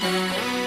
Música